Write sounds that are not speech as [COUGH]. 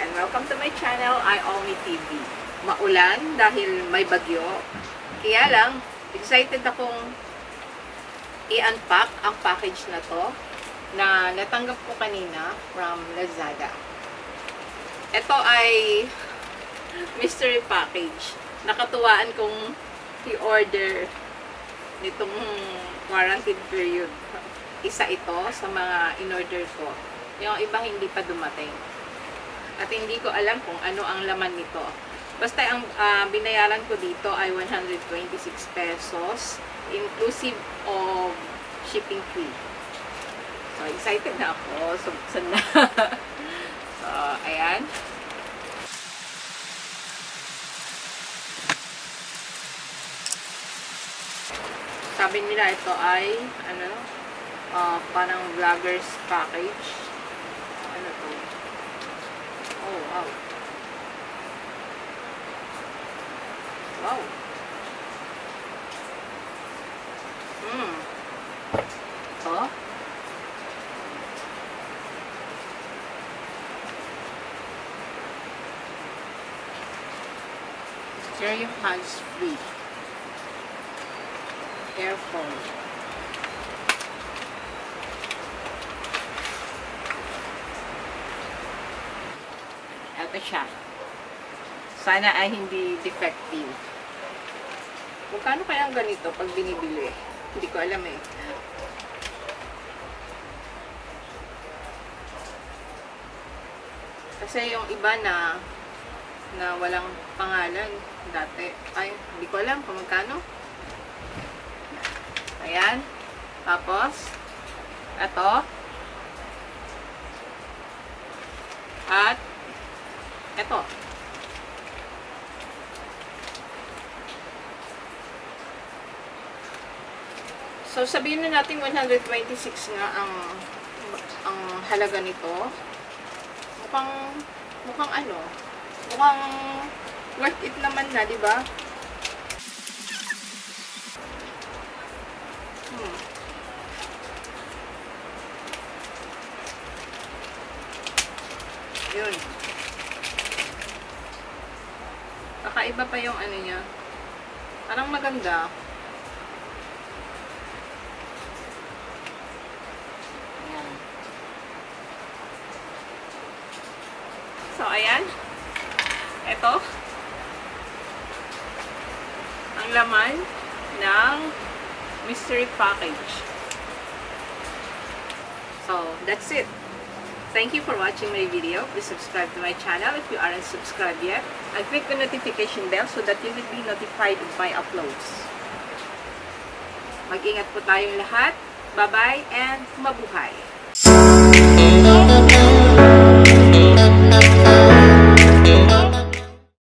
and welcome to my channel, I Omi TV. Maulan dahil may bagyo. Kaya lang, excited akong i-unpack ang package na to na natanggap ko kanina from Lazada. Ito ay [LAUGHS] mystery package. Nakatuwaan kong i-order nitong quarantine period. Isa ito sa mga in-order ko. Yung iba hindi pa dumating. At hindi ko alam kung ano ang laman nito. Basta ang ah, binayaran ko dito ay 126 pesos inclusive of shipping fee. So, excited na ako. So, buksan na. [LAUGHS] so, ayan. Sabi nila ito ay, ano, ah, parang vlogger's package. Ano to? Oh, wow. Wow. Hmm. Ito. Stereo hands free. Earphone. Ito siya. Sana ay hindi defective. Magkano kaya ganito pag binibili? Hindi ko alam eh. Kasi yung iba na na walang pangalan dati. Ay, hindi ko alam kung magkano. Ayan. Tapos, ito. At, ito. So, sabihin na natin 126 nga ang ang halaga nito. Mukhang, mukhang ano, mukhang worth it naman na, di ba? Hmm. Yun. Kakaiba pa yung ano niya. Parang maganda. Ayan. So, ayan. Ito. Ang laman ng mystery package. So, that's it. Thank you for watching my video. Please subscribe to my channel if you aren't subscribed yet. And click the notification bell so that you will be notified of my uploads. Mag-ingat po tayong lahat. Bye-bye and mabuhay!